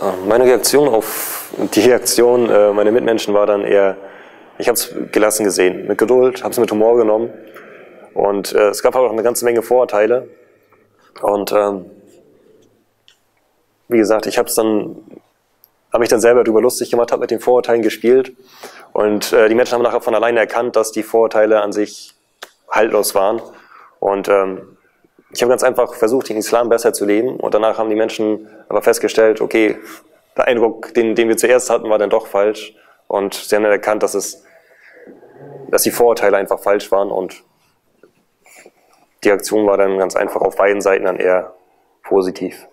Äh, meine Reaktion auf die Reaktion äh, meiner Mitmenschen war dann eher, ich habe es gelassen gesehen, mit Geduld, habe es mit Humor genommen. Und äh, es gab auch eine ganze Menge Vorurteile. Und ähm, wie gesagt, ich habe es dann, habe mich dann selber darüber lustig gemacht, habe mit den Vorurteilen gespielt. Und äh, die Menschen haben nachher von alleine erkannt, dass die Vorurteile an sich haltlos waren. Und ähm, ich habe ganz einfach versucht, den Islam besser zu leben. Und danach haben die Menschen aber festgestellt, okay, der Eindruck, den, den wir zuerst hatten, war dann doch falsch. Und sie haben dann erkannt, dass es, dass die Vorurteile einfach falsch waren. Und die Aktion war dann ganz einfach auf beiden Seiten dann eher positiv.